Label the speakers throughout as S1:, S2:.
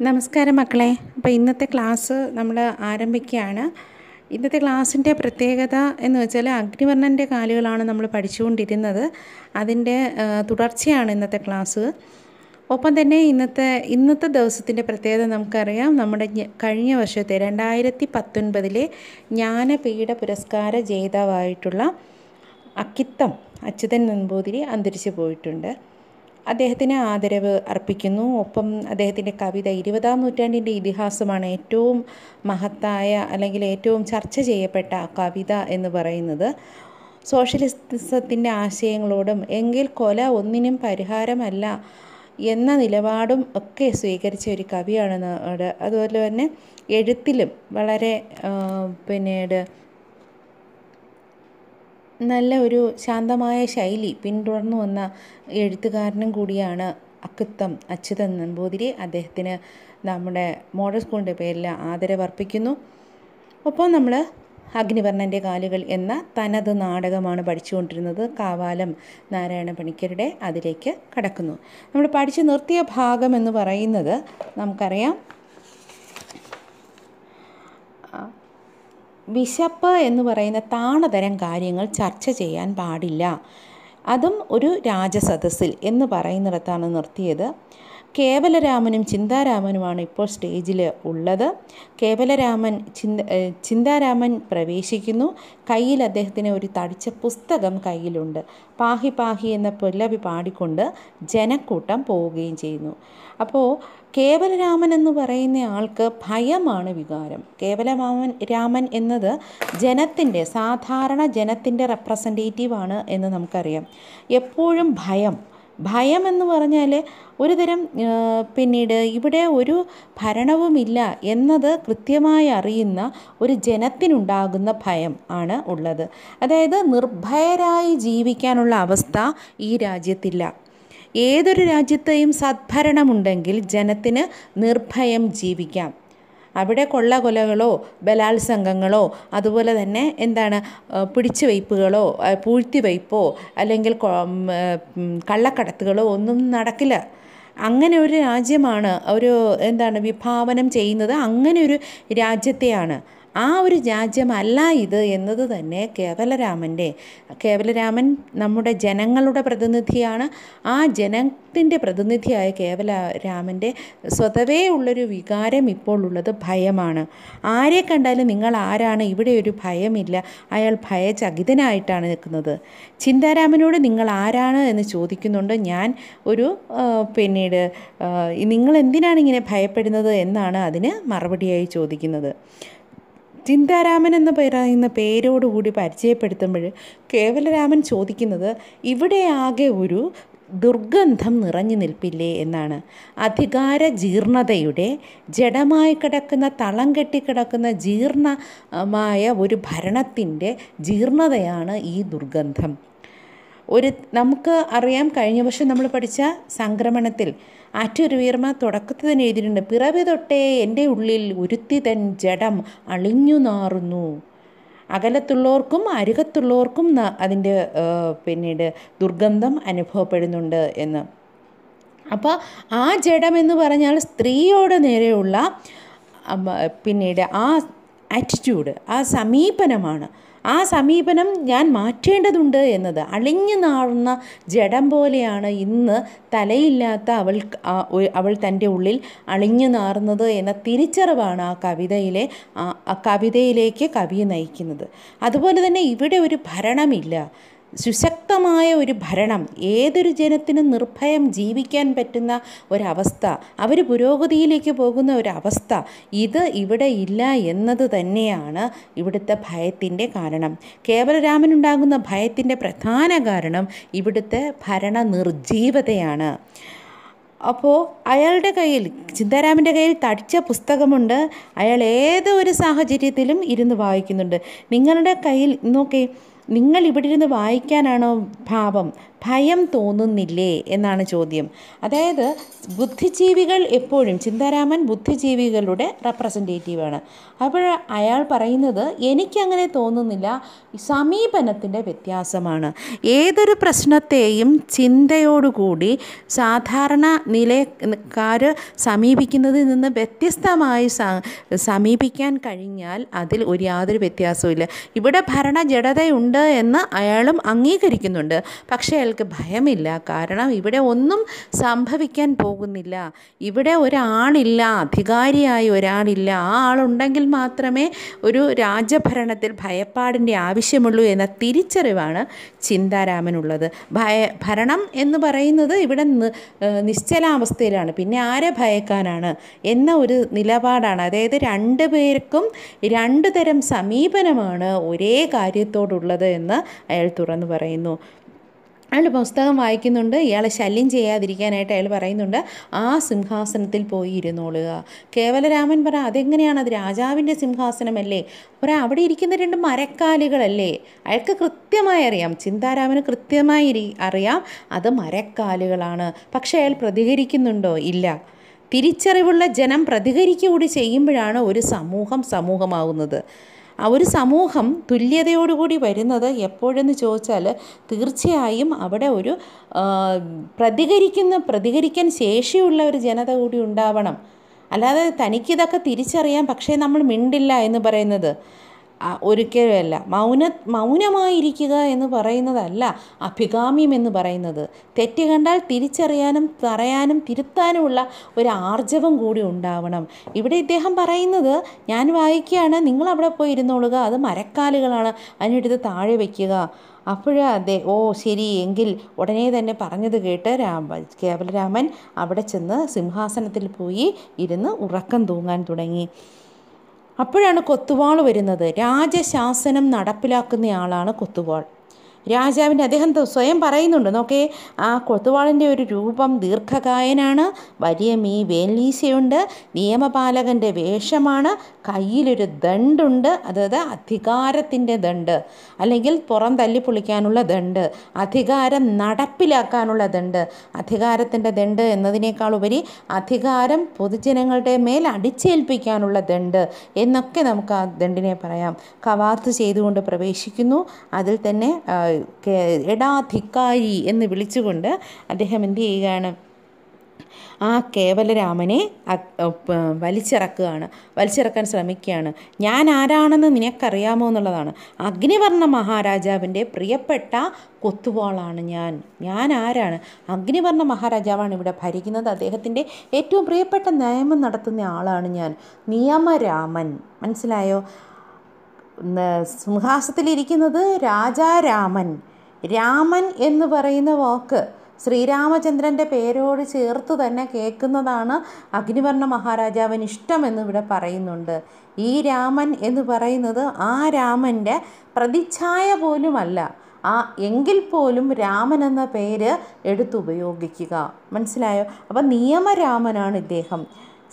S1: നമസ്കാരം മക്കളെ. അപ്പോൾ ഇന്നത്തെ ക്ലാസ് നമ്മൾ ആരംഭിക്കുകയാണ്. ഇന്നത്തെ ക്ലാസ്സിന്റെ പ്രത്യേകത എന്ന് വെച്ചാൽ അഗ്നിവർണന്റെ കാലുകളാണ് നമ്മൾ പഠിച്ചുകൊണ്ടിരുന്നത്. അതിന്റെ തുടർച്ചയാണ് ഇന്നത്തെ ക്ലാസ്. ഒപ്പം തന്നെ ഇന്നത്തെ ഇന്നത്തെ ദിവസത്തിന്റെ പ്രത്യേകത നമുക്കറിയാം. നമ്മുടെ കഴിഞ്ഞ വർഷത്തെ രണ്ടായിരത്തി പത്തൊൻപതിലെ ജ്ഞാനപീഠ പുരസ്കാര ജേതാവായിട്ടുള്ള അക്കിത്തം അച്യുതൻ നമ്പൂതിരി അന്തരിച്ചു പോയിട്ടുണ്ട്. അദ്ദേഹത്തിന് ആദരവ് അർപ്പിക്കുന്നു. ഒപ്പം അദ്ദേഹത്തിന്റെ കവിത ഇരുപതാം നൂറ്റാണ്ടിന്റെ ഇതിഹാസമാണ് ഏറ്റവും മഹത്തായ അല്ലെങ്കിൽ ഏറ്റവും ചർച്ച ചെയ്യപ്പെട്ട കവിത എന്ന് പറയുന്നത്. സോഷ്യലിസത്തിന്റെ ആശയങ്ങളോടും എങ്കിൽ കൊല ഒന്നിനും പരിഹാരമല്ല എന്ന നിലപാടും ഒക്കെ സ്വീകരിച്ച ഒരു കവിയാണ് അതുപോലെ തന്നെ എഴുത്തിലും വളരെ പിന്നീട് നല്ല ഒരു ശാന്തമായ ശൈലി പിന്തുടർന്നു വന്ന എഴുത്തുകാരനും കൂടിയാണ് അക്കുത്തം അച്യുതൻ നമ്പൂതിരി അദ്ദേഹത്തിന് നമ്മുടെ മോഡൽ സ്കൂളിന്റെ പേരിൽ ആദരവർപ്പിക്കുന്നു ഒപ്പം നമ്മൾ അഗ്നിവർണന്റെ കാലുകൾ എന്ന തനത് നാടകമാണ് പഠിച്ചുകൊണ്ടിരുന്നത്. കാവാലം നാരായണ പണിക്കരുടെ അതിലേക്ക് കടക്കുന്നു. നമ്മൾ പഠിച്ചു നിർത്തിയ ഭാഗം എന്ന് പറയുന്നത് നമുക്കറിയാം. വിശപ്പ് എന്ന് പറയുന്ന താണതരം കാര്യങ്ങൾ ചർച്ച ചെയ്യാൻ പാടില്ല. അതും ഒരു രാജസദസ്സിൽ എന്ന് പറയുന്നിടത്താണ് നിർത്തിയത്. കേവലരാമനും ചിന്താരാമനുമാണ് ഇപ്പോൾ സ്റ്റേജിൽ ഉള്ളത്. കേവലരാമൻ ചിന്ത ചിന്താരാമൻ പ്രവേശിക്കുന്നു. കയ്യിൽ അദ്ദേഹത്തിന് ഒരു തടിച്ച പുസ്തകം കയ്യിലുണ്ട്. പാഹി പാഹി എന്ന പൊല്ലവി പാടിക്കൊണ്ട് ജനക്കൂട്ടം പോവുകയും ചെയ്യുന്നു. അപ്പോൾ കേവലരാമൻ എന്ന് പറയുന്ന ആൾക്ക് ഭയമാണ് വികാരം. കേവലരാമൻ രാമൻ എന്നത് ജനത്തിന്റെ സാധാരണ ജനത്തിന്റെ റെപ്രസെന്റേറ്റീവാണ് എന്ന് നമുക്കറിയാം. എപ്പോഴും ഭയം. ഭയം എന്ന് പറഞ്ഞാൽ ഒരു തരം പിന്നീട് ഇവിടെ ഒരു ഭരണവുമില്ല എന്നത് കൃത്യമായി അറിയുന്ന ഒരു ജനത്തിനുണ്ടാകുന്ന ഭയം ആണ് ഉള്ളത്. അതായത് നിർഭയരായി ജീവിക്കാനുള്ള അവസ്ഥ ഈ രാജ്യത്തില്ല. ഏതൊരു രാജ്യത്തെയും സദ്ഭരണമുണ്ടെങ്കിൽ ജനത്തിന് നിർഭയം ജീവിക്കാം. അവിടെ കൊള്ളകൊലകളോ ബലാത്സംഗങ്ങളോ അതുപോലെ തന്നെ എന്താണ് പിടിച്ചു വയ്പ്പുകളോ പൂഴ്ത്തിവയ്പ്പോ അല്ലെങ്കിൽ കള്ളക്കടത്തുകളോ ഒന്നും നടക്കില്ല. അങ്ങനെ ഒരു രാജ്യമാണ് ഒരു എന്താണ് വിഭാവനം ചെയ്യുന്നത്. അങ്ങനെ ഒരു രാജ്യത്തെയാണ്. ആ ഒരു രാജ്യമല്ല ഇത് എന്നത് തന്നെ കേവലരാമന്റെ കേവലരാമൻ നമ്മുടെ ജനങ്ങളുടെ പ്രതിനിധിയാണ്. ആ ജനത്തിന്റെ പ്രതിനിധിയായ കേവലരാമന്റെ സ്വതവേ ഉള്ളൊരു വികാരം ഇപ്പോൾ ഉള്ളത് ഭയമാണ്. ആരെ കണ്ടാലും നിങ്ങൾ ആരാണ് ഇവിടെ ഒരു ഭയമില്ല. അയാൾ ഭയചകിതനായിട്ടാണ് നിൽക്കുന്നത്. ചിന്താരാമനോട് നിങ്ങൾ ആരാണ് എന്ന് ചോദിക്കുന്നുണ്ട്. ഞാൻ ഒരു പിന്നീട് നിങ്ങൾ എന്തിനാണ് ഇങ്ങനെ ഭയപ്പെടുന്നത് എന്നാണ് അതിന് മറുപടിയായി ചോദിക്കുന്നത്. ചിന്താരാമൻ എന്ന് പറയുന്ന പേരോടുകൂടി പരിചയപ്പെടുത്തുമ്പോൾ കേവലരാമൻ ചോദിക്കുന്നത് ഇവിടെ ആകെ ഒരു ദുർഗന്ധം നിറഞ്ഞു നിൽപ്പില്ലേ എന്നാണ്. അധികാര ജീർണതയുടെ ജഡമായി കിടക്കുന്ന തളം കെട്ടിക്കിടക്കുന്ന ജീർണമായ ഒരു ഭരണത്തിന്റെ ജീർണതയാണ് ഈ ദുർഗന്ധം. ഒരു നമുക്ക് അറിയാം കഴിഞ്ഞ വർഷം നമ്മൾ പഠിച്ച സംക്രമണത്തിൽ ആറ്റൊരുവീർമ തുടക്കത്തിൽ തന്നെ എഴുതിയിട്ടുണ്ട്. പിറവി തൊട്ടേ എന്റെ ഉള്ളിൽ ഉരുത്തി തൻ ജഡം അളിഞ്ഞു നാറുന്നു. അകലത്തുള്ളവർക്കും അരുകത്തുള്ളവർക്കും അതിന്റെ പിന്നീട് ദുർഗന്ധം അനുഭവപ്പെടുന്നുണ്ട് എന്ന്. അപ്പോൾ ആ ജഡം എന്ന് പറഞ്ഞാൽ സ്ത്രീയോട് നേരെയുള്ള പിന്നീട് ആ ആറ്റിറ്റ്യൂഡ് ആ സമീപനമാണ്. ആ സമീപനം ഞാൻ മാറ്റേണ്ടതുണ്ട് എന്നത്. അളിഞ്ഞു നാറുന്ന ജഡം പോലെയാണ് ഇന്ന് തലയില്ലാത്ത അവൾ അവൾ തന്റെ ഉള്ളിൽ അളിഞ്ഞു നാറുന്നത് എന്ന തിരിച്ചറിവാണ് ആ കവിതയിലെ ആ കവിതയിലേക്ക് കവിയെ നയിക്കുന്നത്. അതുപോലെ തന്നെ ഇവിടെ ഒരു ഭരണമില്ല. സുശക്തമായ ഒരു ഭരണം ഏതൊരു ജനത്തിനും നിർഭയം ജീവിക്കാൻ പറ്റുന്ന ഒരവസ്ഥ അവർ പുരോഗതിയിലേക്ക് പോകുന്ന ഒരവസ്ഥ ഇത് ഇവിടെ ഇല്ല എന്നത് തന്നെയാണ് ഇവിടുത്തെ ഭയത്തിന്റെ കാരണം. കേവലരാമനുണ്ടാകുന്ന ഭയത്തിന്റെ പ്രധാന കാരണം ഇവിടുത്തെ ഭരണ നിർജീവതയാണ് അപ്പോൾ അയാളുടെ കയ്യിൽ ചിന്താരാമന്റെ കയ്യിൽ തടിച്ച പുസ്തകമുണ്ട്. അയാൾ ഏതൊരു സാഹചര്യത്തിലും ഇരുന്ന് വായിക്കുന്നുണ്ട്. നിങ്ങളുടെ കയ്യിൽ നോക്കേ നിങ്ങൾ ഇവിടെ ഇരുന്ന് വായിക്കാനാണോ ഭാവം? ഭയം തോന്നുന്നില്ലേ എന്നാണ് ചോദ്യം. അതായത് ബുദ്ധിജീവികൾ എപ്പോഴും ചിന്താരാമൻ ബുദ്ധിജീവികളുടെ റെപ്രസെന്റേറ്റീവാണ് അപ്പോൾ അയാൾ പറയുന്നത് എനിക്കങ്ങനെ തോന്നുന്നില്ല സമീപനത്തിന്റെ വ്യത്യാസമാണ്. ഏതൊരു പ്രശ്നത്തെയും ചിന്തയോടുകൂടി സാധാരണ നിലക്കാർ സമീപിക്കുന്നതിൽ നിന്ന് വ്യത്യസ്തമായി സമീപിക്കാൻ കഴിഞ്ഞാൽ അതിൽ ഒരു യാതൊരു വ്യത്യാസവും ഇവിടെ ഭരണ ജഡതയുണ്ട് എന്ന് അയാളും അംഗീകരിക്കുന്നുണ്ട്. പക്ഷേ അയാൾക്ക് ഭയമില്ല. കാരണം ഇവിടെ ഒന്നും സംഭവിക്കാൻ പോകുന്നില്ല. ഇവിടെ ഒരാളില്ല അധികാരിയായ ഒരാളില്ല. ആ ആളുണ്ടെങ്കിൽ മാത്രമേ ഒരു രാജഭരണത്തിൽ ഭയപ്പാടിന്റെ ആവശ്യമുള്ളൂ എന്ന തിരിച്ചറിവാണ് ചിന്താരാമനുള്ളത്. ഭയ ഭരണം എന്ന് പറയുന്നത് ഇവിടെ നിശ്ചലാവസ്ഥയിലാണ്. പിന്നെ ആരെ ഭയക്കാനാണ്? എന്ന ഒരു നിലപാടാണ്. അതായത് രണ്ട് പേർക്കും രണ്ട് തരം സമീപനമാണ് ഒരേ കാര്യത്തോടുള്ളത് എന്ന് അയാൾ തുറന്നു പറയുന്നു. അയാൾ പുസ്തകം വായിക്കുന്നുണ്ട്. ഇയാളെ ശല്യം ചെയ്യാതിരിക്കാനായിട്ട് അയാൾ പറയുന്നുണ്ട്. ആ സിംഹാസനത്തിൽ പോയി ഇരുന്നോളുക. കേവലരാമൻ പറ അതെങ്ങനെയാണ്? അത് രാജാവിന്റെ സിംഹാസനമല്ലേ? പറയാം അവിടെ ഇരിക്കുന്ന രണ്ട് മരക്കാലുകളല്ലേ? അയാൾക്ക് കൃത്യമായി അറിയാം. ചിന്താരാമന് കൃത്യമായി അറിയാം. അത് മരക്കാലുകളാണ്. പക്ഷേ അയാൾ പ്രതികരിക്കുന്നുണ്ടോ? ഇല്ല. തിരിച്ചറിവുള്ള ജനം പ്രതികരിക്കുകൂടി ചെയ്യുമ്പോഴാണ് ഒരു സമൂഹം സമൂഹമാവുന്നത്. ആ ഒരു സമൂഹം തുല്യതയോടുകൂടി വരുന്നത് എപ്പോഴെന്ന് ചോദിച്ചാൽ തീർച്ചയായും അവിടെ ഒരു പ്രതികരിക്കുന്ന പ്രതികരിക്കാൻ ശേഷിയുള്ള ഒരു ജനത കൂടി ഉണ്ടാവണം. അല്ലാതെ തനിക്കിതൊക്കെ തിരിച്ചറിയാം പക്ഷേ നമ്മൾ മിണ്ടില്ല എന്ന് പറയുന്നത്. ഒരിക്കലുമല്ല. മൗന മൗനമായിരിക്കുക എന്ന് പറയുന്നതല്ല അഭികാമ്യം എന്ന് പറയുന്നത്. തെറ്റ് കണ്ടാൽ തിരിച്ചറിയാനും പറയാനും തിരുത്താനുമുള്ള ഒരു ആർജവം കൂടി ഉണ്ടാവണം. ഇവിടെ ഇദ്ദേഹം പറയുന്നത് ഞാൻ വായിക്കുകയാണ് നിങ്ങൾ അവിടെ പോയി ഇരുന്നോളുക അത് മരക്കാലുകളാണ് അതിനെടുത്ത് താഴെ വയ്ക്കുക. അപ്പോഴേ അതെ ഓ ശരി എങ്കിൽ ഉടനെ തന്നെ പറഞ്ഞത് കേട്ട് രാമ കേവലരാമൻ അവിടെ ചെന്ന് സിംഹാസനത്തിൽ പോയി ഇരുന്ന് ഉറക്കം തൂങ്ങാൻ തുടങ്ങി. അപ്പോഴാണ് കൊത്തുവാൾ വരുന്നത്. രാജശാസനം നടപ്പിലാക്കുന്നയാളാണ് കൊത്തുവാൾ. രാജാവിന്റെ അദ്ദേഹം സ്വയം പറയുന്നുണ്ട് നോക്കേ ആ കൊത്തുവാളിന്റെ ഒരു രൂപം ദീർഘകായനാണ് വലിയ മീ വേലീശയുണ്ട് നിയമപാലകന്റെ വേഷമാണ് കയ്യിലൊരു ദണ്ടുണ്ട് അതായത് അധികാരത്തിന്റെ ദണ്ട് അല്ലെങ്കിൽ പുറം തല്ലിപ്പൊളിക്കാനുള്ള ദണ്ട് അധികാരം നടപ്പിലാക്കാനുള്ള ദണ്ട് അധികാരത്തിന്റെ ദണ്ട് എന്നതിനേക്കാൾ ഉപരി അധികാരം പൊതുജനങ്ങളുടെ മേൽ അടിച്ചേൽപ്പിക്കാനുള്ള ദണ്ട് എന്നൊക്കെ നമുക്ക് ആ ദണ്ടിനെ പറയാം. കവാത്ത് ചെയ്തുകൊണ്ട് പ്രവേശിക്കുന്നു. അതിൽ തന്നെ എടാ ധിക്കാരി എന്ന് വിളിച്ചുകൊണ്ട് അദ്ദേഹം എന്ത് ചെയ്യുകയാണ്? ആ കേവലരാമനെ വലിച്ചിറക്കുകയാണ്. വലിച്ചിറക്കാൻ ശ്രമിക്കുകയാണ്. ഞാൻ ആരാണെന്ന് നിനക്കറിയാമോ എന്നുള്ളതാണ്. അഗ്നിവർണ മഹാരാജാവിന്റെ പ്രിയപ്പെട്ട കൊത്തുവാളാണ് ഞാൻ. ഞാൻ ആരാണ്? അഗ്നിവർണ മഹാരാജാവാണ് ഇവിടെ ഭരിക്കുന്നത്. അദ്ദേഹത്തിന്റെ ഏറ്റവും പ്രിയപ്പെട്ട നിയമം നടത്തുന്ന ആളാണ് ഞാൻ. നിയമരാമൻ. മനസ്സിലായോ? സിംഹാസനത്തിലിരിക്കുന്നത് രാജാരാമൻ. രാമൻ എന്ന് പറയുന്ന വാക്ക് ശ്രീരാമചന്ദ്രന്റെ പേരോട് ചേർത്ത് തന്നെ കേൾക്കുന്നതാണ് അഗ്നിവർണ മഹാരാജാവിന് ഇഷ്ടമെന്ന് ഇവിടെ പറയുന്നുണ്ട്. ഈ രാമൻ എന്ന് പറയുന്നത് ആ രാമന്റെ പ്രതിച്ഛായ പോലുമല്ല. ആ എങ്കിൽ പോലും രാമൻ എന്ന പേര് എടുത്തുപയോഗിക്കുക മനസ്സിലായോ? അപ്പം നിയമരാമനാണ് ഇദ്ദേഹം.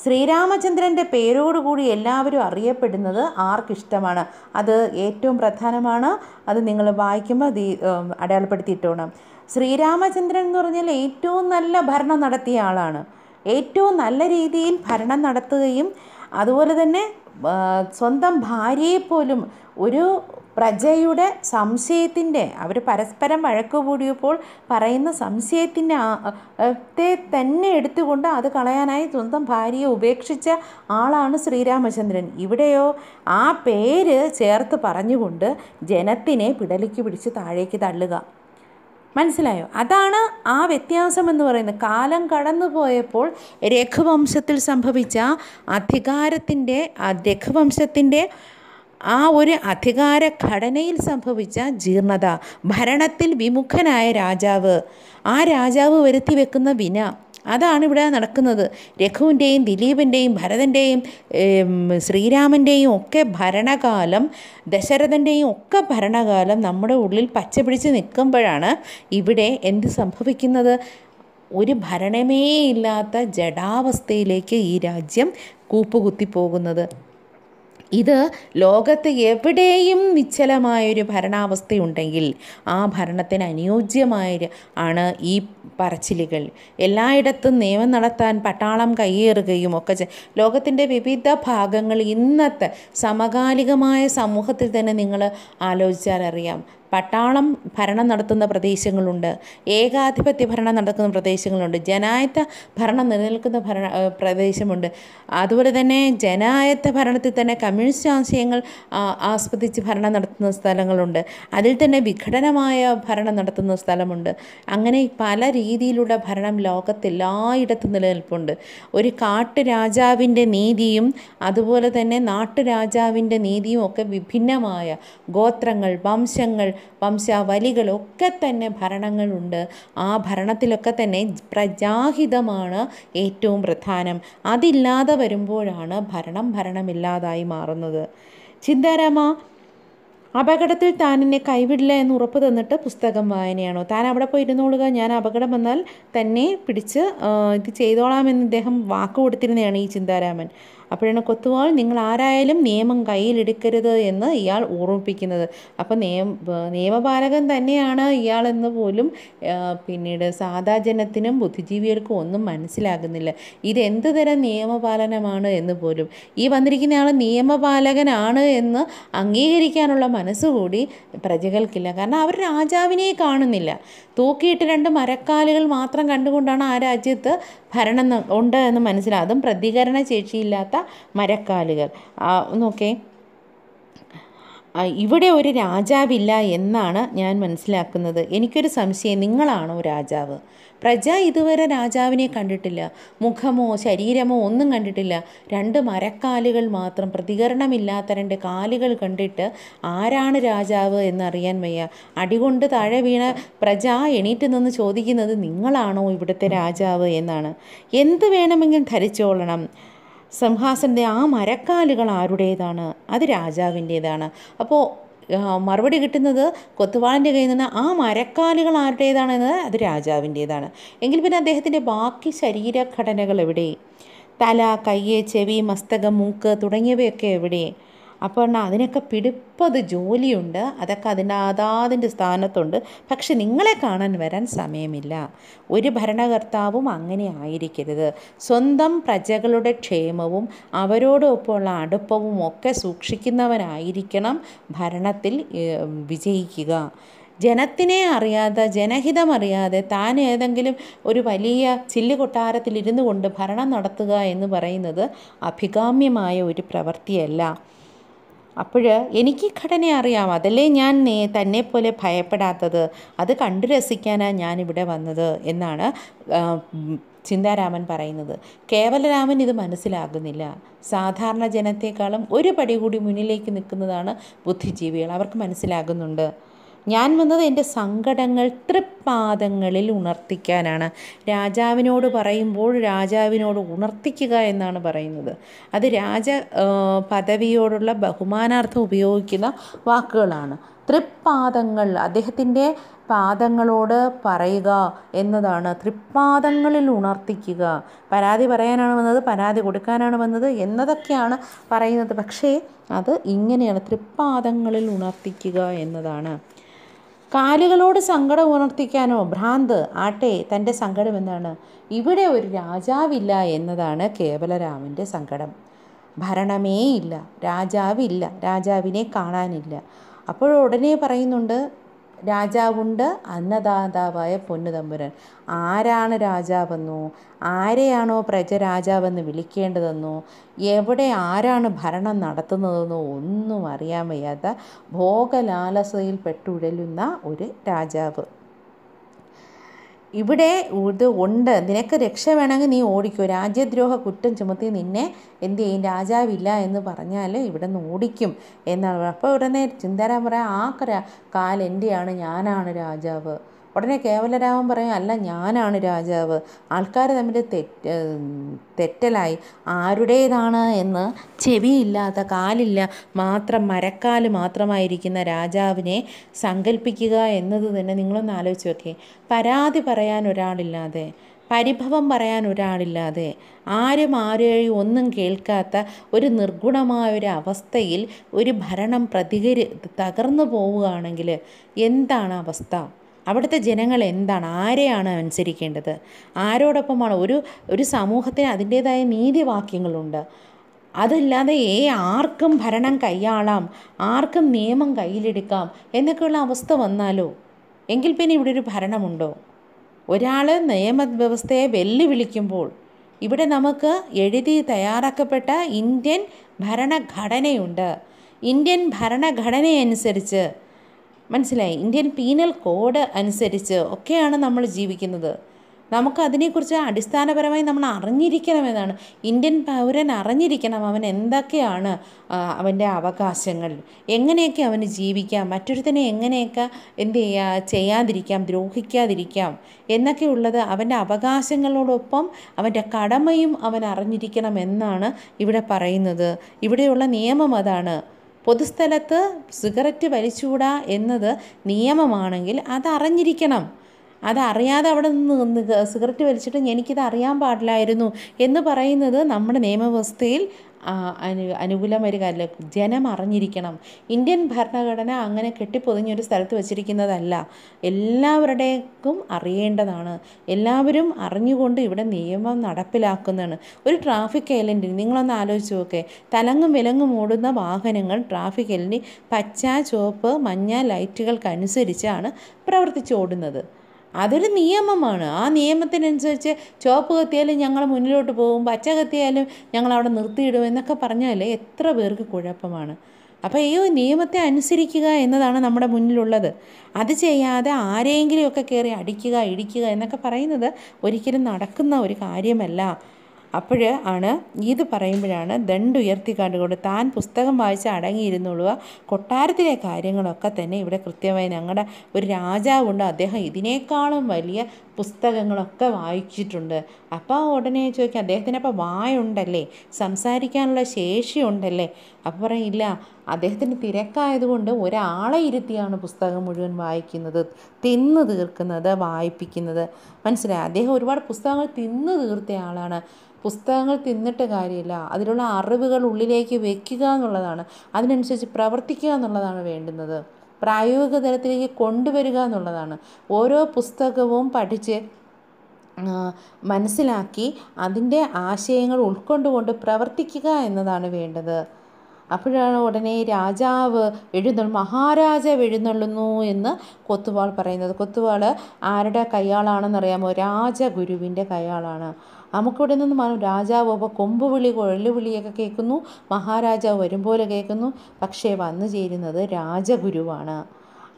S1: ശ്രീരാമചന്ദ്രന്റെ പേരോടുകൂടി എല്ലാവരും അറിയപ്പെടുന്നത് ആർക്കിഷ്ടമാണ്. അത് ഏറ്റവും പ്രധാനമാണ്. അത് നിങ്ങൾ വായിക്കുമ്പോൾ അത് അടയാളപ്പെടുത്തിയിട്ടോണം. ശ്രീരാമചന്ദ്രൻ എന്ന് പറഞ്ഞാൽ ഏറ്റവും നല്ല ഭരണം നടത്തിയ ആളാണ്. ഏറ്റവും നല്ല രീതിയിൽ ഭരണം നടത്തുകയും അതുപോലെ തന്നെ സ്വന്തം ഭാര്യയെപ്പോലും ഒരു പ്രജയുടെ സംശയത്തിന്റെ അവർ പരസ്പരം വഴക്ക് കൂടിയപ്പോൾ പറയുന്ന സംശയത്തിന്റെ ത്തെ തന്നെ എടുത്തുകൊണ്ട് അത് കളയാനായി സ്വന്തം ഭാര്യയെ ഉപേക്ഷിച്ച ആളാണ് ശ്രീരാമചന്ദ്രൻ. ഇവിടെയോ ആ പേര് ചേർത്ത് പറഞ്ഞുകൊണ്ട് ജനത്തിനെ പിടലിക്ക് പിടിച്ച് താഴേക്ക് തള്ളുക. മനസ്സിലായോ? അതാണ് ആ വ്യത്യാസം എന്ന് പറയുന്നത്. കാലം കടന്നു പോയപ്പോൾ രഘുവംശത്തിൽ സംഭവിച്ച അധികാരത്തിന്റെ രഘുവംശത്തിന്റെ ആ ഒരു അധികാര ഘടനയിൽ സംഭവിച്ച ജീർണത ഭരണത്തിൽ വിമുഖനായ രാജാവ്. ആ രാജാവ് വരുത്തി വെക്കുന്ന വിന അതാണ് ഇവിടെ നടക്കുന്നത്. രഘുവിന്റെയും ദിലീപിന്റെയും ഭരതന്റെയും ശ്രീരാമന്റെയും ഒക്കെ ഭരണകാലം ദശരഥന്റെയും ഒക്കെ ഭരണകാലം നമ്മുടെ ഉള്ളിൽ പച്ചപിടിച്ച് നിൽക്കുമ്പോഴാണ് ഇവിടെ എന്ത് സംഭവിക്കുന്നത്. ഒരു ഭരണമേ ഇല്ലാത്ത ജഡാവസ്ഥയിലേക്ക് ഈ രാജ്യം കൂപ്പുകുത്തി പോകുന്നത്. ഇത് ലോകത്ത് എവിടെയും നിശ്ചലമായൊരു ഭരണാവസ്ഥയുണ്ടെങ്കിൽ ആ ഭരണത്തിന് അനുയോജ്യമായ ആണ് ഈ പറച്ചിലുകൾ. എല്ലായിടത്തും നിയമം നടത്താൻ പട്ടാളം കയ്യേറുകയും ഒക്കെ ലോകത്തിന്റെ വിവിധ ഭാഗങ്ങൾ ഇന്നത്തെ സമകാലികമായ സമൂഹത്തിൽ തന്നെ നിങ്ങൾ ആലോചിച്ചാൽ അറിയാം. പട്ടാളം ഭരണം നടത്തുന്ന പ്രദേശങ്ങളുണ്ട് ഏകാധിപത്യ ഭരണം നടക്കുന്ന പ്രദേശങ്ങളുണ്ട് ജനായത്ത ഭരണം നിലനിൽക്കുന്ന ഭരണ പ്രദേശമുണ്ട്. അതുപോലെ തന്നെ ജനായത്ത ഭരണത്തിൽ തന്നെ കമ്മ്യൂണിസ്റ്റ് ആശയങ്ങൾ ആസ്വദിച്ച് ഭരണം നടത്തുന്ന സ്ഥലങ്ങളുണ്ട്. അതിൽ തന്നെ വിഘടനമായ ഭരണം നടത്തുന്ന സ്ഥലമുണ്ട്. അങ്ങനെ പല രീതിയിലുള്ള ഭരണം ലോകത്തെല്ലായിടത്തും നിലനിൽപ്പുണ്ട്. ഒരു കാട്ടുരാജാവിന്റെ നീതിയും അതുപോലെ തന്നെ നാട്ടുരാജാവിന്റെ നീതിയും ഒക്കെ വിഭിന്നമായ ഗോത്രങ്ങൾ വംശങ്ങൾ വംശാവലികൾ ഒക്കെ തന്നെ ഭരണങ്ങളുണ്ട്. ആ ഭരണത്തിലൊക്കെ തന്നെ പ്രജാഹിതമാണ് ഏറ്റവും പ്രധാനം. അതില്ലാതെ വരുമ്പോഴാണ് ഭരണം ഭരണമില്ലാതായി മാറുന്നത്. ചിന്താരാമ അപകടത്തിൽ താൻ എന്നെ കൈവിടില്ല എന്ന് ഉറപ്പ് തന്നിട്ട് പുസ്തകം വായനയാണോ? താൻ അവിടെ പോയി ഇരുന്നോളുക. ഞാൻ അപകടം വന്നാൽ തന്നെ പിടിച്ച് ഇത് ചെയ്തോളാമെന്ന് ഇദ്ദേഹം വാക്ക് കൊടുത്തിരുന്നതാണ് ഈ ചിന്താരാമൻ. അപ്പോഴാണ് കൊത്തുവാൾ നിങ്ങൾ ആരായാലും നിയമം കയ്യിലെടുക്കരുത് എന്ന് ഇയാൾ ഓർമ്മിപ്പിക്കുന്നത്. അപ്പോൾ നിയമ നിയമപാലകൻ തന്നെയാണ് ഇയാളെന്ന് പോലും പിന്നീട് സാധാ ജനത്തിനും ബുദ്ധിജീവികൾക്കും ഒന്നും മനസ്സിലാകുന്നില്ല. ഇതെന്ത് തരം നിയമപാലനമാണ് എന്ന് പോലും. ഈ വന്നിരിക്കുന്ന ആൾ നിയമപാലകനാണ് എന്ന് അംഗീകരിക്കാനുള്ള മനസ്സുകൂടി പ്രജകൾക്കില്ല. കാരണം അവർ രാജാവിനെ കാണുന്നില്ല. തൂക്കിയിട്ട് രണ്ട് മരക്കാലുകൾ മാത്രം കണ്ടുകൊണ്ടാണ് ആ രാജ്യത്ത് ഭരണം ഉണ്ട് എന്ന് മനസ്സിലാകും. അതും പ്രതികരണ ശേഷിയില്ലാത്ത മരക്കാലുകൾ. നോക്കേ. ഇവിടെ ഒരു രാജാവില്ല എന്നാണ് ഞാൻ മനസ്സിലാക്കുന്നത്. എനിക്കൊരു സംശയം. നിങ്ങളാണോ രാജാവ്? പ്രജ ഇതുവരെ രാജാവിനെ കണ്ടിട്ടില്ല. മുഖമോ ശരീരമോ ഒന്നും കണ്ടിട്ടില്ല. രണ്ട് മരക്കാലുകൾ മാത്രം പ്രതികരണമില്ലാത്ത രണ്ട് കാലുകൾ കണ്ടിട്ട് ആരാണ് രാജാവ് എന്നറിയാൻ വയ്യ. അടികൊണ്ട് താഴെ വീണ പ്രജ എണീറ്റ് നിന്ന് ചോദിക്കുന്നത് നിങ്ങളാണോ ഇവിടുത്തെ രാജാവ് എന്നാണ്. എന്ത് വേണമെങ്കിലും ധരിച്ചോളണം. സിംഹാസനത്തെ ആ മരക്കാലുകൾ ആരുടേതാണ്? അത് രാജാവിന്റേതാണ്. അപ്പോൾ മറുപടി കിട്ടുന്നത് കൊത്തുവാളിന്റെ കയ്യിൽ നിന്ന് ആ മരക്കാലുകൾ ആരുടേതാണെന്നത് അത് രാജാവിന്റേതാണ്. എങ്കിൽ പിന്നെ അദ്ദേഹത്തിന്റെ ബാക്കി ശരീരഘടനകൾ എവിടെ? തല കയ്യ് ചെവി മസ്തകം മൂക്ക് തുടങ്ങിയവയൊക്കെ എവിടെ? അപ്പോൾ എന്നാൽ അതിനൊക്കെ പിടിപ്പത് ജോലിയുണ്ട് അതൊക്കെ അതിന്റെ അതാതിന്റെ സ്ഥാനത്തുണ്ട്. പക്ഷെ നിങ്ങളെ കാണാൻ വരാൻ സമയമില്ല. ഒരു ഭരണകർത്താവും അങ്ങനെ ആയിരിക്കരുത്. സ്വന്തം പ്രജകളുടെ ക്ഷേമവും അവരോടൊപ്പമുള്ള അടുപ്പവും ഒക്കെ സൂക്ഷിക്കുന്നവനായിരിക്കണം ഭരണത്തിൽ വിജയിക്കുക. ജനത്തിനെ അറിയാതെ ജനഹിതം അറിയാതെ താൻ ഏതെങ്കിലും ഒരു വലിയ ചില്ല് കൊട്ടാരത്തിൽ ഇരുന്നു കൊണ്ട് ഭരണം നടത്തുക എന്ന് പറയുന്നത് അഭികാമ്യമായ ഒരു പ്രവൃത്തിയല്ല. അപ്പോൾ എനിക്ക് ഘടന അറിയാം. അതല്ലേ ഞാൻ തന്നെ പോലെ ഭയപ്പെടാത്തത്. അത് കണ്ടു രസിക്കാനാണ് ഞാനിവിടെ വന്നത് എന്നാണ് ചിന്താരാമൻ പറയുന്നത്. കേവലരാമൻ ഇത് മനസ്സിലാകുന്നില്ല. സാധാരണ ജനത്തെക്കാളും ഒരു പടി കൂടി മുന്നിലേക്ക് നിൽക്കുന്നതാണ് ബുദ്ധിജീവികൾ. അവർക്ക് മനസ്സിലാകുന്നുണ്ട്. ഞാൻ വന്നത് എന്റെ സങ്കടങ്ങൾ തൃപ്പാദങ്ങളിൽ ഉണർത്തിക്കാനാണ്. രാജാവിനോട് പറയുമ്പോൾ രാജാവിനോട് ഉണർത്തിക്കുക എന്നാണ് പറയുന്നത്. അത് രാജ പദവിയോടുള്ള ബഹുമാനാർത്ഥം ഉപയോഗിക്കുന്ന വാക്കുകളാണ്. തൃപ്പാദങ്ങൾ അദ്ദേഹത്തിന്റെ പാദങ്ങളോട് പറയുക എന്നതാണ്. തൃപ്പാദങ്ങളിൽ ഉണർത്തിക്കുക. പരാതി പറയാനാണ് വന്നത് പരാതി കൊടുക്കാനാണ് വന്നത് എന്നതൊക്കെയാണ് പറയുന്നത്. പക്ഷേ അത് ഇങ്ങനെയാണ്. തൃപ്പാദങ്ങളിൽ ഉണർത്തിക്കുക എന്നതാണ്. കാലുകളോട് സങ്കടം ഉണർത്തിക്കാനോ ഭ്രാന്ത് ആട്ടെ തന്റെ സങ്കടം എന്താണ്? ഇവിടെ ഒരു രാജാവില്ല എന്നതാണ് കേവലരാമന്റെ സങ്കടം. ഭരണമേ ഇല്ല രാജാവില്ല രാജാവിനെ കാണാനില്ല. അപ്പോൾ ഉടനെ പറയുന്നുണ്ട് രാജാവുണ്ട്. അന്നദാതാവായ പൊന്നുതമ്പുരൻ. ആരാണ് രാജാവെന്നോ? ആരെയാണോ പ്രജ രാജാവെന്ന് വിളിക്കേണ്ടതെന്നോ? എവിടെ ആരാണ് ഭരണം നടത്തുന്നതെന്നോ ഒന്നും അറിയാൻ വയ്യാത്ത ഭോഗലാലസയിൽ പെട്ടുഴലുന്ന ഒരു രാജാവ്. ഇവിടെ ഇത് ഉണ്ട്. നിനക്ക് രക്ഷ വേണമെങ്കിൽ നീ ഓടിക്കോ. രാജ്യദ്രോഹ കുറ്റം ചുമത്തി നിന്നെ എന്ത് ചെയ്യും? രാജാവില്ല എന്ന് പറഞ്ഞാൽ ഇവിടെ നിന്ന് ഓടിക്കും എന്നാണ്. അപ്പോൾ ഉടനെ ചിന്താരാൻ പറയാം ആ കര കാലെന്റെയാണ് ഞാനാണ് രാജാവ്. ഉടനെ കേവലരാമൻ പറയും അല്ല ഞാനാണ് രാജാവ്. ആൾക്കാർ തമ്മിൽ തെറ്റ് തെറ്റലായി. ആരുടേതാണ് എന്ന് ചെവിയില്ലാത്ത കാലില്ല മാത്രം മരക്കാൽ മാത്രമായിരിക്കുന്ന രാജാവിനെ സങ്കല്പിക്കുക എന്നത് തന്നെ നിങ്ങളൊന്ന് ആലോചിച്ച് നോക്കേ പരാതി പറയാൻ ഒരാളില്ലാതെ പരിഭവം പറയാൻ ഒരാളില്ലാതെ ആരും ആരെയും ഒന്നും കേൾക്കാത്ത ഒരു നിർഗുണമായ ഒരു അവസ്ഥയിൽ ഒരു ഭരണം പ്രതികരി തകർന്നു പോവുകയാണെങ്കിൽ എന്താണ് അവസ്ഥ? അവിടുത്തെ ജനങ്ങൾ എന്താണ്? ആരെയാണ് അനുസരിക്കേണ്ടത്? ആരോടൊപ്പമാണ്? ഒരു ഒരു സമൂഹത്തിന് അതിന്റേതായ നീതിവാക്യങ്ങളുണ്ട്. അതല്ലാതെ ഏ ആർക്കും ഭരണം കൈയാളാം ആർക്കും നിയമം കയ്യിലെടുക്കാം എന്നൊക്കെയുള്ള അവസ്ഥ വന്നാലോ? എങ്കിൽ പിന്നെ ഇവിടെ ഒരു ഭരണമുണ്ടോ? ഒരാൾ നിയമവ്യവസ്ഥയെ വെല്ലുവിളിക്കുമ്പോൾ ഇവിടെ നമുക്ക് എഴുതി തയ്യാറാക്കപ്പെട്ട ഇന്ത്യൻ ഭരണഘടനയുണ്ട്. ഇന്ത്യൻ ഭരണഘടനയനുസരിച്ച് മനസ്സിലായി? ഇന്ത്യൻ പീനൽ കോഡ് അനുസരിച്ച് ഒക്കെയാണ് നമ്മൾ ജീവിക്കുന്നത്. നമുക്ക് അതിനെക്കുറിച്ച് അടിസ്ഥാനപരമായി നമ്മൾ അറിഞ്ഞിരിക്കണമെന്നാണ്. ഇന്ത്യൻ പൗരൻ അറിഞ്ഞിരിക്കണം അവൻ എന്തൊക്കെയാണ് അവന്റെ അവകാശങ്ങൾ. എങ്ങനെയൊക്കെ അവന് ജീവിക്കാം മറ്റൊരുത്തനെ എങ്ങനെയൊക്കെ എന്ത് ചെയ്യാ ചെയ്യാതിരിക്കാം ദ്രോഹിക്കാതിരിക്കാം എന്നൊക്കെയുള്ളത് അവന്റെ അവകാശങ്ങളോടൊപ്പം അവന്റെ കടമയും അവൻ അറിഞ്ഞിരിക്കണം എന്നാണ് ഇവിടെ പറയുന്നത്. ഇവിടെയുള്ള നിയമം അതാണ്. പൊതുസ്ഥലത്ത് സിഗരറ്റ് വലിച്ചുകൂടാ എന്നത് നിയമമാണെങ്കിൽ അതറിഞ്ഞിരിക്കണം. അതറിയാതെ അവിടെ നിന്ന് സിഗരറ്റ് വലിച്ചിട്ട് എനിക്കിത് അറിയാൻ പാടില്ലായിരുന്നു എന്ന് പറയുന്നത് നമ്മുടെ നിയമവ്യവസ്ഥയിൽ അനു അനുകൂലമൊരു ജനം അറിഞ്ഞിരിക്കണം. ഇന്ത്യൻ ഭരണഘടന അങ്ങനെ കെട്ടിപ്പൊതിഞ്ഞൊരു സ്ഥലത്ത് വെച്ചിരിക്കുന്നതല്ല. എല്ലാവരുടേക്കും അറിയേണ്ടതാണ്. എല്ലാവരും അറിഞ്ഞുകൊണ്ട് ഇവിടെ നിയമം നടപ്പിലാക്കുന്നതാണ്. ഒരു ട്രാഫിക് ഏലന്റിന് നിങ്ങളൊന്ന് ആലോചിച്ച് നോക്കേ. തലങ്ങും വിലങ്ങും ഓടുന്ന വാഹനങ്ങൾ ട്രാഫിക് ഐലൻഡിൽ പച്ച ചുവപ്പ് മഞ്ഞ ലൈറ്റുകൾക്കനുസരിച്ചാണ് പ്രവർത്തിച്ചോടുന്നത് അതൊരു നിയമമാണ്. ആ നിയമത്തിനനുസരിച്ച് ചുവപ്പ് കത്തിയാലും ഞങ്ങൾ മുന്നിലോട്ട് പോകും പച്ച കത്തിയാലും ഞങ്ങൾ അവിടെ നിർത്തിയിടും എന്നൊക്കെ പറഞ്ഞാൽ എത്ര പേർക്ക് കുഴപ്പമാണ്. അപ്പോൾ ഈ നിയമത്തെ അനുസരിക്കുക എന്നതാണ് നമ്മുടെ മുന്നിലുള്ളത്. അത് ചെയ്യാതെ ആരെയെങ്കിലുമൊക്കെ കയറി അടിക്കുക ഇടിക്കുക എന്നൊക്കെ പറയുന്നത് ഒരിക്കലും നടക്കുന്ന ഒരു കാര്യമല്ല. അപ്പോൾ ആണ് ഇത് പറയുമ്പോഴാണ് ദണ്ട് ഉയർത്തിക്കാണ്ടുകൊണ്ട് താൻ പുസ്തകം വായിച്ച് അടങ്ങിയിരുന്നുള്ളുക കൊട്ടാരത്തിലെ കാര്യങ്ങളൊക്കെ തന്നെ ഇവിടെ കൃത്യമായി ഞങ്ങളുടെ ഒരു രാജാവുണ്ട്. അദ്ദേഹം ഇതിനേക്കാളും വലിയ പുസ്തകങ്ങളൊക്കെ വായിച്ചിട്ടുണ്ട്. അപ്പോൾ ഉടനെ ചോദിക്കാം അദ്ദേഹത്തിന് അപ്പോൾ വായുണ്ടല്ലേ? സംസാരിക്കാനുള്ള ശേഷിയുണ്ടല്ലേ? അപ്പോൾ പറയും ഇല്ല അദ്ദേഹത്തിന് തിരക്കായതുകൊണ്ട് ഒരാളെ ഇരുത്തിയാണ് പുസ്തകം മുഴുവൻ വായിക്കുന്നത് തിന്നു തീർക്കുന്നത് വായിപ്പിക്കുന്നത്. മനസ്സിലായി? അദ്ദേഹം ഒരുപാട് പുസ്തകങ്ങൾ തിന്നു തീർത്ത ആളാണ്. പുസ്തകങ്ങൾ തിന്നിട്ട് കാര്യമില്ല. അതിലുള്ള അറിവുകൾ ഉള്ളിലേക്ക് വെക്കുക എന്നുള്ളതാണ്. അതിനനുസരിച്ച് പ്രവർത്തിക്കുക എന്നുള്ളതാണ് വേണ്ടുന്നത്. പ്രായോഗിക തലത്തിലേക്ക് കൊണ്ടുവരിക എന്നുള്ളതാണ്. ഓരോ പുസ്തകവും പഠിച്ച് മനസ്സിലാക്കി അതിന്റെ ആശയങ്ങൾ ഉൾക്കൊണ്ടുകൊണ്ട് പ്രവർത്തിക്കുക എന്നതാണ് വേണ്ടത്. അപ്പോഴാണ് ഉടനെ രാജാവ് എഴുന്നള്ളു മഹാരാജാവ് എഴുന്നള്ളുന്നു എന്ന് കൊത്തുവാൾ പറയുന്നത്. കൊത്തുവാൾ ആരുടെ കയ്യാളാണെന്നറിയാമോ രാജഗുരുവിന്റെ കയ്യാളാണ് നമുക്കിവിടെ നിന്ന് മാറും. രാജാവ് അപ്പോൾ കൊമ്പുവിളി കൊഴലുവിളിയൊക്കെ കേൾക്കുന്നു. മഹാരാജാവ് വരും പോലെ കേൾക്കുന്നു. പക്ഷേ വന്നു ചേരുന്നത് രാജഗുരുവാണ്.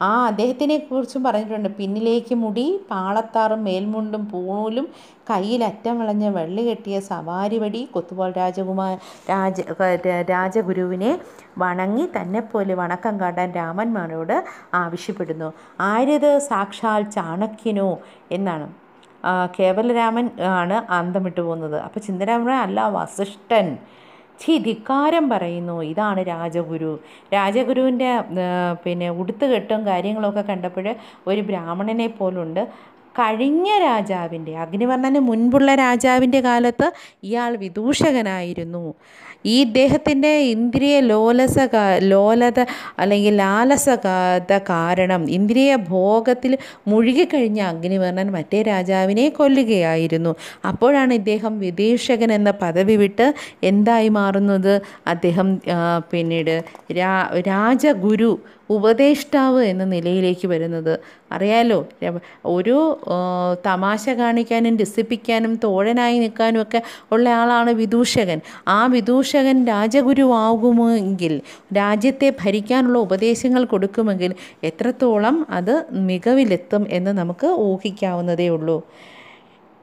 S1: ആ അദ്ദേഹത്തിനെ കുറിച്ചും പറഞ്ഞിട്ടുണ്ട്. പിന്നിലേക്ക് മുടി പാളത്താറും മേൽമുണ്ടും പൂണൂലും കയ്യിൽ അറ്റം വിളഞ്ഞ വെള്ളി കെട്ടിയ സവാരിവടി കൊത്തുപോൾ രാജകുമാർ രാജ രാജഗുരുവിനെ വണങ്ങി തന്നെപ്പോലെ വണക്കം കാട്ടാൻ രാമന്മാരോട് ആവശ്യപ്പെടുന്നു. ആര്യത് സാക്ഷാൽ ചാണക്യനോ എന്നാണ്. കേവലരാമൻ ആണ് അന്തം പോകുന്നത്. അപ്പോൾ ചിന്തരാമൻ അല്ല വസിഷ്ഠൻ. ഛി ധിക്കാരം പറയുന്നു. ഇതാണ് രാജഗുരു. രാജഗുരുവിന്റെ പിന്നെ ഉടുത്തുകെട്ടും കാര്യങ്ങളൊക്കെ കണ്ടപ്പോൾ ഒരു ബ്രാഹ്മണനെ പോലുണ്ട്. കഴിഞ്ഞ രാജാവിന്റെ അഗ്നിവർണന് മുൻപുള്ള രാജാവിന്റെ കാലത്ത് ഇയാൾ വിദൂഷകനായിരുന്നു. ഈ ഇദ്ദേഹത്തിന്റെ ഇന്ദ്രിയ ലോലസ ലോലത അല്ലെങ്കിൽ ലാലസത കാരണം ഇന്ദ്രിയ ഭോഗത്തിൽ മുഴുകിക്കഴിഞ്ഞ അഗ്നിവർണൻ മറ്റേ രാജാവിനെ കൊല്ലുകയായിരുന്നു. അപ്പോഴാണ് ഇദ്ദേഹം വിദേശകൻ എന്ന പദവി വിട്ട് എന്തായി മാറുന്നത്? അദ്ദേഹം പിന്നീട് രാ രാജഗുരു ഉപദേഷ്ടാവ് എന്ന നിലയിലേക്ക് വരുന്നത്. അറിയാലോ ഒരു തമാശ കാണിക്കാനും രസിപ്പിക്കാനും തോഴനായി നിൽക്കാനും ഒക്കെ ഉള്ള ആളാണ് വിദൂഷകൻ. ആ വിദൂഷകൻ രാജഗുരുവാകുമെങ്കിൽ രാജ്യത്തെ ഭരിക്കാനുള്ള ഉപദേശങ്ങൾ കൊടുക്കുമെങ്കിൽ എത്രത്തോളം അത് മികവിലെത്തും എന്ന് നമുക്ക് ഊഹിക്കാവുന്നതേ ഉള്ളൂ.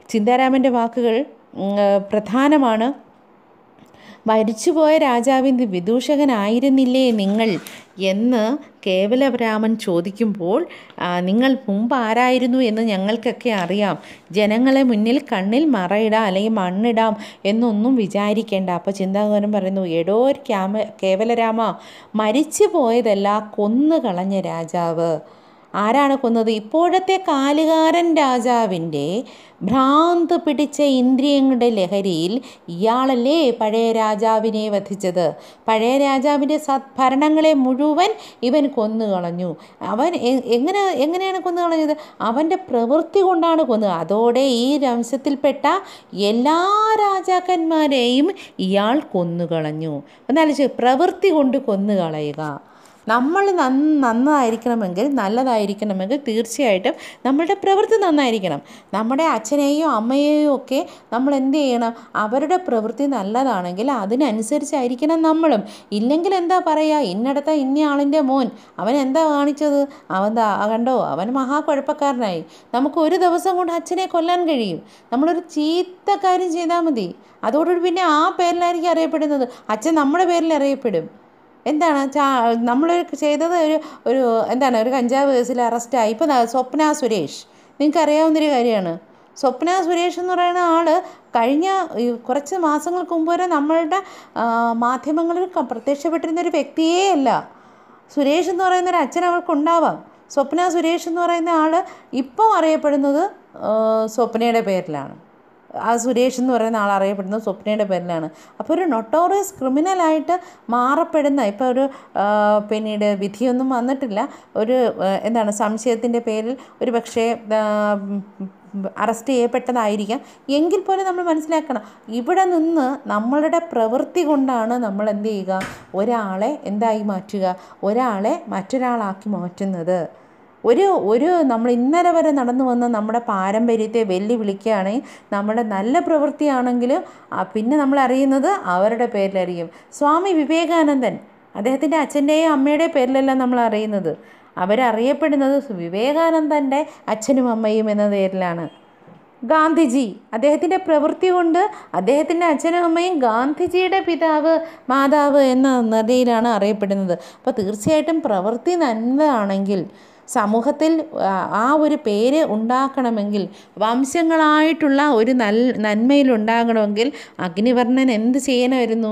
S1: ചിന്താരാമന്റെ വാക്കുകൾ പ്രധാനമാണ്. മരിച്ചുപോയ രാജാവിന്റെ വിദൂഷകനായിരുന്നില്ലേ നിങ്ങൾ? എന്ന് കേവലരാമൻ ചോദിക്കുമ്പോൾ നിങ്ങൾ മുമ്പ് ആരായിരുന്നു എന്ന് ഞങ്ങൾക്കൊക്കെ അറിയാം. ജനങ്ങളെ മുന്നിൽ കണ്ണിൽ മറയിടാം അല്ലെങ്കിൽ മണ്ണിടാം എന്നൊന്നും വിചാരിക്കേണ്ട. അപ്പോൾ ചിന്താകരൻ പറയുന്നു എടോ ക്യാമ കേവലരാമ മരിച്ചു പോയതല്ല കൊന്നു കളഞ്ഞ രാജാവ്. ആരാണ് കൊന്നത്? ഇപ്പോഴത്തെ കാലുകാരൻ രാജാവിന്റെ ഭ്രാന്ത് പിടിച്ച ഇന്ദ്രിയങ്ങളുടെ ലഹരിയിൽ ഇയാളല്ലേ പഴയ രാജാവിനെ വധിച്ചത്? പഴയ രാജാവിന്റെ സദ്ഭരണങ്ങളെ മുഴുവൻ ഇവൻ കൊന്നു കളഞ്ഞു അവൻ എങ്ങനെ എങ്ങനെയാണ് കൊന്നു കളഞ്ഞത് അവന്റെ പ്രവൃത്തി കൊണ്ടാണ് കൊന്നത്. അതോടെ ഈ വംശത്തിൽപ്പെട്ട എല്ലാ രാജാക്കന്മാരെയും ഇയാൾ കൊന്നു കളഞ്ഞു എന്നാലും പ്രവൃത്തി കൊണ്ട് കൊന്നുകളയുക. നമ്മൾ നന്ന നന്നായിരിക്കണമെങ്കിൽ നല്ലതായിരിക്കണമെങ്കിൽ തീർച്ചയായിട്ടും നമ്മളുടെ പ്രവൃത്തി നന്നായിരിക്കണം. നമ്മുടെ അച്ഛനെയോ അമ്മയെയോ ഒക്കെ നമ്മൾ എന്ത് ചെയ്യണം? അവരുടെ പ്രവൃത്തി നല്ലതാണെങ്കിൽ അതിനനുസരിച്ചായിരിക്കണം നമ്മളും. ഇല്ലെങ്കിൽ എന്താ പറയുക ഇന്നടത്ത ഇന്നയാളിന്റെ മോൻ. അവൻ എന്താ കാണിച്ചത്? അവൻ കണ്ടോ? അവൻ മഹാകുഴപ്പക്കാരനായി. നമുക്ക് ഒരു ദിവസം കൊണ്ട് അച്ഛനെ കൊല്ലാൻ കഴിയും. നമ്മളൊരു ചീത്ത കാര്യം ചെയ്താൽ മതി. അതോടുകൂടി പിന്നെ ആ പേരിലായിരിക്കും അറിയപ്പെടുന്നത്. അച്ഛൻ നമ്മുടെ പേരിൽ അറിയപ്പെടും. എന്താണ് ചാ നമ്മൾ ചെയ്തത് ഒരു ഒരു എന്താണ് ഒരു കഞ്ചാവ് കേസിൽ അറസ്റ്റായി. ഇപ്പം സ്വപ്ന സുരേഷ്. നിങ്ങൾക്ക് അറിയാവുന്നൊരു കാര്യമാണ്. സ്വപ്ന സുരേഷ് എന്ന് പറയുന്ന ആൾ കഴിഞ്ഞ കുറച്ച് മാസങ്ങൾക്ക് മുമ്പ് വരെ നമ്മളുടെ മാധ്യമങ്ങളിൽ പ്രത്യക്ഷപ്പെട്ടിരുന്ന ഒരു വ്യക്തിയേ അല്ല. സുരേഷ് എന്ന് പറയുന്ന ഒരു അച്ഛൻ അവൾക്കുണ്ടാവാം സ്വപ്ന സുരേഷ് എന്ന് പറയുന്ന ആൾ ഇപ്പം അറിയപ്പെടുന്നത് സ്വപ്നയുടെ പേരിലാണ്. ആ സുരേഷ് എന്ന് പറയുന്ന ആൾ അറിയപ്പെടുന്നത് സ്വപ്നയുടെ പേരിലാണ്. അപ്പോൾ ഒരു നൊട്ടോറിയസ് ക്രിമിനലായിട്ട് മാറപ്പെടുന്ന ഇപ്പോൾ ഒരു പിന്നീട് വിധിയൊന്നും വന്നിട്ടില്ല. ഒരു എന്താണ് സംശയത്തിന്റെ പേരിൽ ഒരു പക്ഷേ അറസ്റ്റ് ചെയ്യപ്പെട്ടതായിരിക്കാം. എങ്കിൽ പോലും നമ്മൾ മനസ്സിലാക്കണം ഇവിടെ നിന്ന് നമ്മളുടെ പ്രവൃത്തി കൊണ്ടാണ് നമ്മൾ എന്ത് ചെയ്യുക? ഒരാളെ എന്തായി മാറ്റുക? ഒരാളെ മറ്റൊരാളാക്കി മാറ്റുന്നത്. ഒരു ഒരു നമ്മൾ ഇന്നലെ വരെ നടന്നു വന്ന നമ്മുടെ പാരമ്പര്യത്തെ വെല്ലുവിളിക്കുകയാണെങ്കിൽ നമ്മുടെ നല്ല പ്രവൃത്തിയാണെങ്കിലും ആ, പിന്നെ നമ്മൾ അറിയുന്നത് അവരുടെ പേരിലറിയും. സ്വാമി വിവേകാനന്ദൻ അദ്ദേഹത്തിന്റെ അച്ഛന്റെയും അമ്മയുടെയും പേരിലല്ല നമ്മൾ അറിയുന്നത്. അവരറിയപ്പെടുന്നത് വിവേകാനന്ദന്റെ അച്ഛനും അമ്മയും എന്ന പേരിലാണ്. ഗാന്ധിജി അദ്ദേഹത്തിന്റെ പ്രവൃത്തി കൊണ്ട് അദ്ദേഹത്തിന്റെ അച്ഛനും അമ്മയും ഗാന്ധിജിയുടെ പിതാവ് മാതാവ് എന്ന നിലയിലാണ് അറിയപ്പെടുന്നത്. അപ്പോൾ തീർച്ചയായിട്ടും പ്രവൃത്തി നല്ലതാണെങ്കിൽ സമൂഹത്തിൽ ആ, ഒരു പേര് ഉണ്ടാക്കണമെങ്കിൽ വംശങ്ങളായിട്ടുള്ള ഒരു നൽ നന്മയിലുണ്ടാകണമെങ്കിൽ അഗ്നിവർണൻ എന്ത് ചെയ്യണമായിരുന്നു?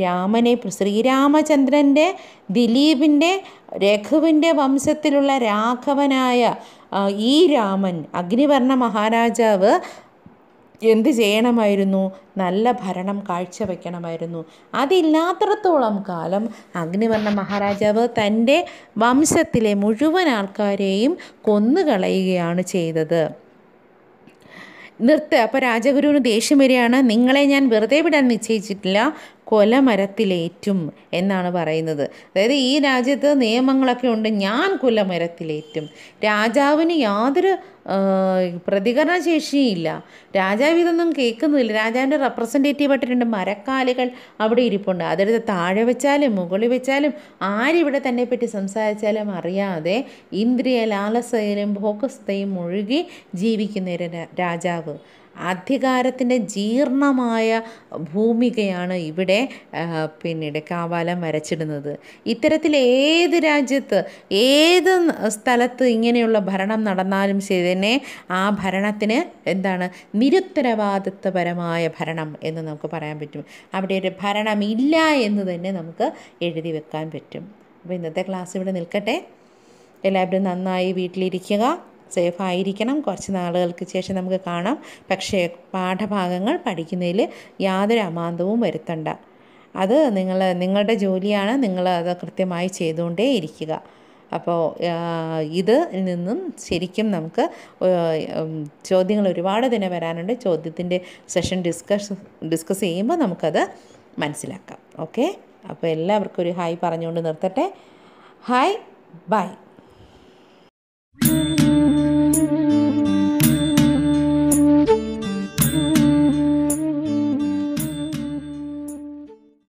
S1: രാമനെ ശ്രീരാമചന്ദ്രന്റെ ദിലീപിന്റെ രഘുവിന്റെ വംശത്തിലുള്ള രാഘവനായ ഈ രാമൻ അഗ്നിവർണ മഹാരാജാവ് എന്ത് ചെയ്യണമായിരുന്നു? നല്ല ഭരണം കാഴ്ചവെക്കണമായിരുന്നു അതില്ലാത്തിടത്തോളം കാലം അഗ്നിവർണ മഹാരാജാവ് തന്റെ വംശത്തിലെ മുഴുവൻ ആൾക്കാരെയും കൊന്നുകളയുകയാണ് ചെയ്തത്. നിർത്ത് അപ്പോൾ രാജഗുരുവിന് ദേഷ്യം വരികയാണ്. നിങ്ങളെ ഞാൻ വെറുതെ വിടാൻ നിശ്ചയിച്ചിട്ടില്ല. കൊലമരത്തിലേറ്റും എന്നാണ് പറയുന്നത്. അതായത് ഈ രാജ്യത്ത് നിയമങ്ങളൊക്കെ ഉണ്ട് ഞാൻ കൊലമരത്തിലേറ്റും. രാജാവിന് യാതൊരു പ്രതികരണ ശേഷിയില്ല രാജാവ് ഇതൊന്നും കേൾക്കുന്നില്ല. രാജാവിന്റെ റെപ്രസെന്റേറ്റീവ് ആയിട്ട് രണ്ട് മരക്കാലുകൾ അവിടെ ഇരിപ്പുണ്ട്. അതെടുത്ത് താഴെ വെച്ചാലും മുകളിൽ വെച്ചാലും ആരിവിടെ തന്നെ പറ്റി സംസാരിച്ചാലും അറിയാതെ ഇന്ദ്രിയ ലാലസയിലും ഭോഗസ്ഥയും മുഴുകി ജീവിക്കുന്ന ഒരു രാജാവ്. അധികാരത്തിന്റെ ജീർണമായ ഭൂമികയാണ് ഇവിടെ പിന്നീട് കാവാലം വരച്ചിടുന്നത്. ഇത്തരത്തിൽ ഏത് രാജ്യത്ത് ഏത് സ്ഥലത്ത് ഇങ്ങനെയുള്ള ഭരണം നടന്നാലും ശരി തന്നെ ആ ഭരണത്തിന് എന്താണ് നിരുത്തരവാദിത്വപരമായ ഭരണം എന്ന് നമുക്ക് പറയാൻ പറ്റും. അവിടെ ഒരു ഭരണമില്ല എന്ന് തന്നെ നമുക്ക് എഴുതി വെക്കാൻ പറ്റും. അപ്പോൾ ഇന്നത്തെ ക്ലാസ് ഇവിടെ നിൽക്കട്ടെ. എല്ലാവരും നന്നായി വീട്ടിലിരിക്കുക. സേഫ് ആയിരിക്കണം കുറച്ച് നാളുകൾക്ക് ശേഷം നമുക്ക് കാണാം. പക്ഷേ പാഠഭാഗങ്ങൾ പഠിക്കുന്നതിൽ യാതൊരു അമാന്തവും വരുത്തണ്ട. അത് നിങ്ങൾ നിങ്ങളുടെ ജോലിയാണ്. നിങ്ങൾ അത് കൃത്യമായി ചെയ്തുകൊണ്ടേ ഇരിക്കുക. അപ്പോൾ ഇത് നിന്നും ശരിക്കും നമുക്ക് ചോദ്യങ്ങൾ ഒരുപാട് തന്നെ വരാനുണ്ട്. ചോദ്യത്തിന്റെ സെഷൻ ഡിസ്കസ് ഡിസ്കസ് ചെയ്യുമ്പോൾ നമുക്കത് മനസ്സിലാക്കാം. ഓക്കെ? അപ്പോൾ എല്ലാവർക്കും ഒരു ഹായ് പറഞ്ഞുകൊണ്ട് നിർത്തട്ടെ. ഹായ്. ബൈ.